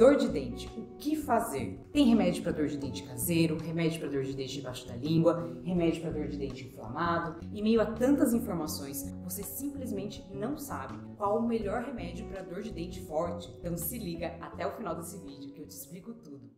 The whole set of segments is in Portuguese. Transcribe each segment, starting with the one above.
Dor de dente, o que fazer? Tem remédio para dor de dente caseiro, remédio para dor de dente debaixo da língua, remédio para dor de dente inflamado. E meio a tantas informações, você simplesmente não sabe qual o melhor remédio para dor de dente forte. Então se liga até o final desse vídeo que eu te explico tudo.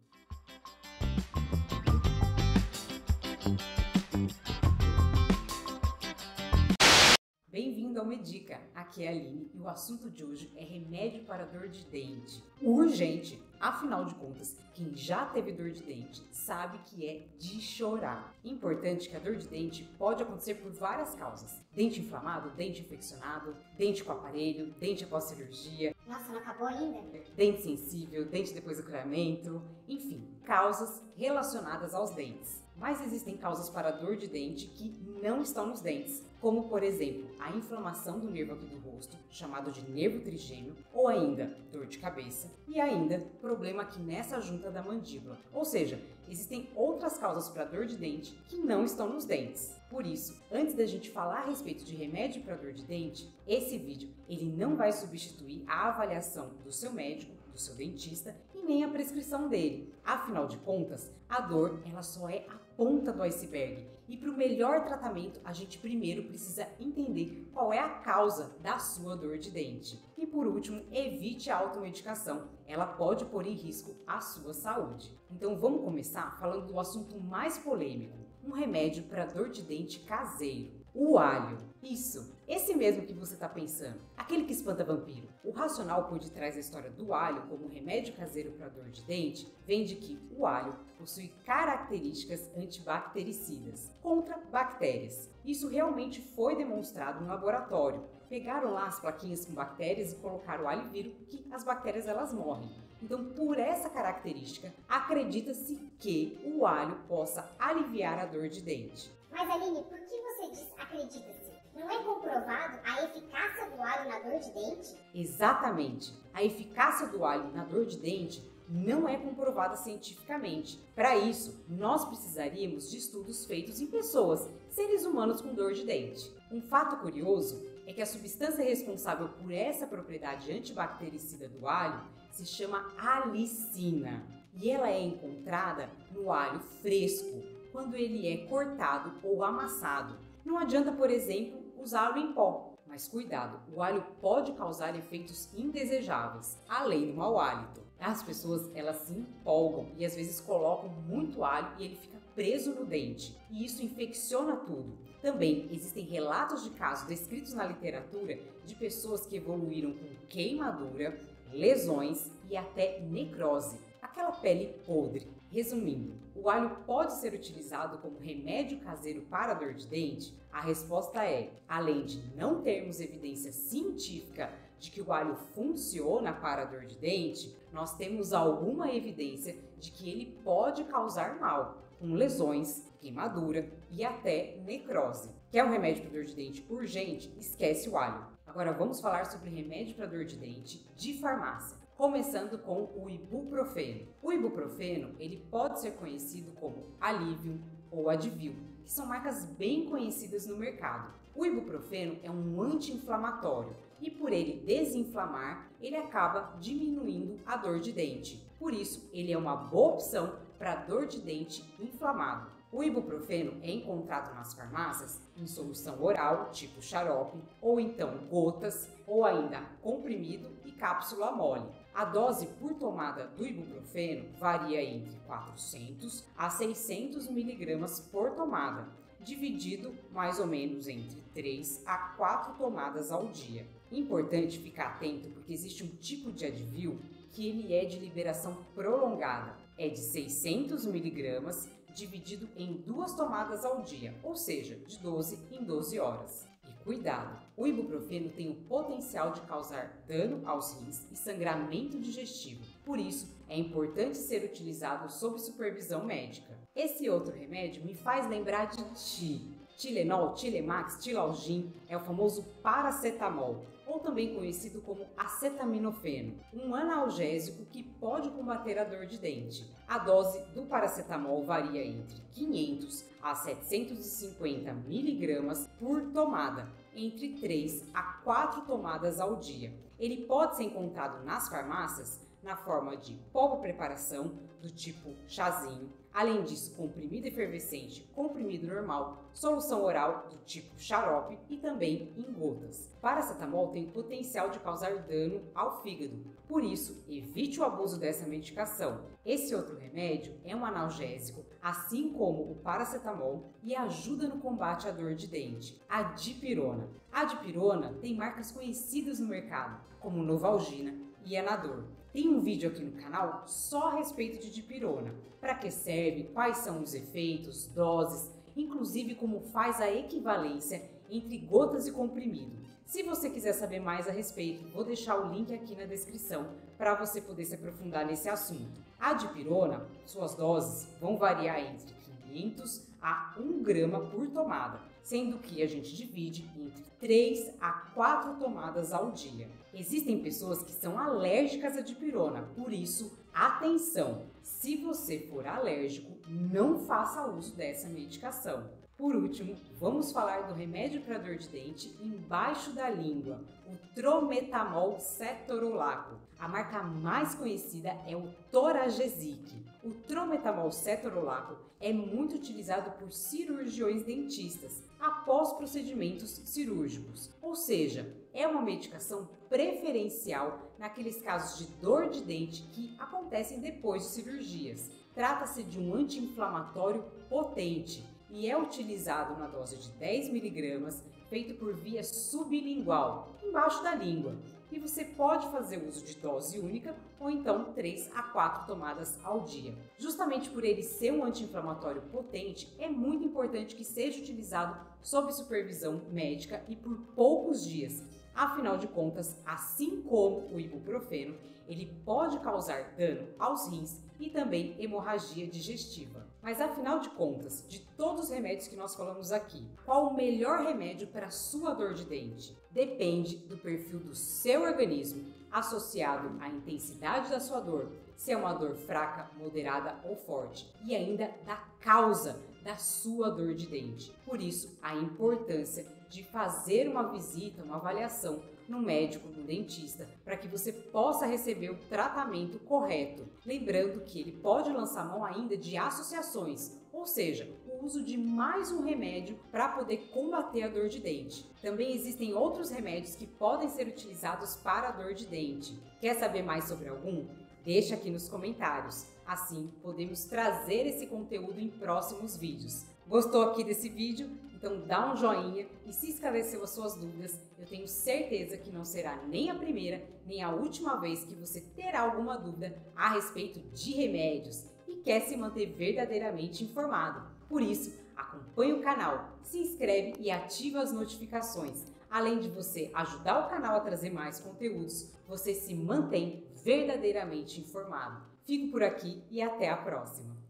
Bem-vindo ao Medica, aqui é a Aline e o assunto de hoje é remédio para dor de dente. Urgente! Afinal de contas, quem já teve dor de dente sabe que é de chorar. Importante que a dor de dente pode acontecer por várias causas: dente inflamado, dente infeccionado, dente com aparelho, dente após cirurgia. Nossa, não acabou ainda? Dente sensível, dente depois do curamento, enfim, causas relacionadas aos dentes. Mas existem causas para dor de dente que não estão nos dentes, como por exemplo a inflamação do nervo aqui do rosto, chamado de nervo trigêmeo, ou ainda dor de cabeça, e ainda problema aqui nessa junta da mandíbula. Ou seja, existem outras causas para dor de dente que não estão nos dentes. Por isso, antes da gente falar a respeito de remédio para dor de dente, esse vídeo ele não vai substituir a avaliação do seu médico, do seu dentista nem a prescrição dele. Afinal de contas, a dor ela só é a ponta do iceberg. E para o melhor tratamento, a gente primeiro precisa entender qual é a causa da sua dor de dente. E por último, evite a automedicação. Ela pode pôr em risco a sua saúde. Então vamos começar falando do assunto mais polêmico: um remédio para dor de dente caseiro. O alho. Isso, esse mesmo que você está pensando, aquele que espanta vampiro. O racional por detrás da história do alho como remédio caseiro para dor de dente vem de que o alho possui características antibactericidas contra bactérias. Isso realmente foi demonstrado no laboratório. Pegaram lá as plaquinhas com bactérias e colocaram o alho e viram que as bactérias elas morrem. Então, por essa característica, acredita-se que o alho possa aliviar a dor de dente. Mas Aline, por que diz acredita-se? Não é comprovado a eficácia do alho na dor de dente? Exatamente. A eficácia do alho na dor de dente não é comprovada cientificamente. Para isso, nós precisaríamos de estudos feitos em pessoas, seres humanos com dor de dente. Um fato curioso é que a substância responsável por essa propriedade antibactericida do alho se chama alicina e ela é encontrada no alho fresco, quando ele é cortado ou amassado. Não adianta, por exemplo, usá-lo em pó. Mas cuidado, o alho pode causar efeitos indesejáveis, além do mau hálito. As pessoas elas se empolgam e às vezes colocam muito alho e ele fica preso no dente, e isso infecciona tudo. Também existem relatos de casos descritos na literatura de pessoas que evoluíram com queimadura, lesões e até necrose, aquela pele podre. Resumindo, o alho pode ser utilizado como remédio caseiro para dor de dente? A resposta é: além de não termos evidência científica de que o alho funciona para dor de dente, nós temos alguma evidência de que ele pode causar mal, com lesões, queimadura e até necrose. Quer um remédio para dor de dente urgente? Esquece o alho. Agora vamos falar sobre remédio para dor de dente de farmácia começando com o ibuprofeno. O ibuprofeno, ele pode ser conhecido como Alivium ou Advil, que são marcas bem conhecidas no mercado. O ibuprofeno é um anti-inflamatório e por ele desinflamar, ele acaba diminuindo a dor de dente. Por isso, ele é uma boa opção para dor de dente inflamado. O ibuprofeno é encontrado nas farmácias em solução oral, tipo xarope, ou então gotas, ou ainda comprimido e cápsula mole. A dose por tomada do ibuprofeno varia entre 400 a 600 miligramas por tomada, dividido mais ou menos entre 3 a 4 tomadas ao dia. Importante ficar atento porque existe um tipo de Advil que ele é de liberação prolongada, é de 600 miligramas dividido em duas tomadas ao dia, ou seja, de 12 em 12 horas. E cuidado, o ibuprofeno tem o potencial de causar dano aos rins e sangramento digestivo. Por isso, é importante ser utilizado sob supervisão médica. Esse outro remédio me faz lembrar de ti. Tilenol, Tilemax, Tilalgin é o famoso paracetamol, ou também conhecido como acetaminofeno, um analgésico que pode combater a dor de dente. A dose do paracetamol varia entre 500 a 750 miligramas por tomada, entre 3 a 4 tomadas ao dia. Ele pode ser encontrado nas farmácias na forma de para preparação, do tipo chazinho, Além disso, comprimido efervescente, comprimido normal, solução oral do tipo xarope e também em gotas. Paracetamol tem potencial de causar dano ao fígado, por isso, evite o abuso dessa medicação. Esse outro remédio é um analgésico, assim como o paracetamol, e ajuda no combate à dor de dente. A dipirona. A dipirona tem marcas conhecidas no mercado, como Novalgina e Anador. Tem um vídeo aqui no canal só a respeito de dipirona. Para que serve, quais são os efeitos, doses, inclusive como faz a equivalência entre gotas e comprimido. Se você quiser saber mais a respeito, vou deixar o link aqui na descrição para você poder se aprofundar nesse assunto. A dipirona, suas doses vão variar entre 500 a 1 grama por tomada, sendo que a gente divide entre 3 a 4 tomadas ao dia. Existem pessoas que são alérgicas à dipirona, por isso, atenção! Se você for alérgico, não faça uso dessa medicação. Por último, vamos falar do remédio para dor de dente embaixo da língua, o trometamol cetorolaco. A marca mais conhecida é o Toragesic. O trometamol cetorolaco é muito utilizado por cirurgiões dentistas após procedimentos cirúrgicos, ou seja, é uma medicação preferencial naqueles casos de dor de dente que acontecem depois de cirurgias. Trata-se de um anti-inflamatório potente e é utilizado na dose de 10 miligramas, feito por via sublingual, embaixo da língua. E você pode fazer uso de dose única ou então 3 a 4 tomadas ao dia. Justamente por ele ser um anti-inflamatório potente, é muito importante que seja utilizado sob supervisão médica e por poucos dias. Afinal de contas, assim como o ibuprofeno, ele pode causar dano aos rins e também hemorragia digestiva. Mas afinal de contas, de todos os remédios que nós falamos aqui, qual o melhor remédio para sua dor de dente? Depende do perfil do seu organismo, associado à intensidade da sua dor, se é uma dor fraca, moderada ou forte, e ainda da causa da sua dor de dente. Por isso, a importância de fazer uma visita, uma avaliação no médico, no dentista, para que você possa receber o tratamento correto. Lembrando que ele pode lançar mão ainda de associações, ou seja, o uso de mais um remédio para poder combater a dor de dente. Também existem outros remédios que podem ser utilizados para a dor de dente. Quer saber mais sobre algum? Deixa aqui nos comentários. Assim, podemos trazer esse conteúdo em próximos vídeos. Gostou aqui desse vídeo? Então dá um joinha e se esclareceu as suas dúvidas, eu tenho certeza que não será nem a primeira nem a última vez que você terá alguma dúvida a respeito de remédios e quer se manter verdadeiramente informado. Por isso, acompanhe o canal, se inscreve e ativa as notificações. Além de você ajudar o canal a trazer mais conteúdos, você se mantém verdadeiramente informado. Fico por aqui e até a próxima!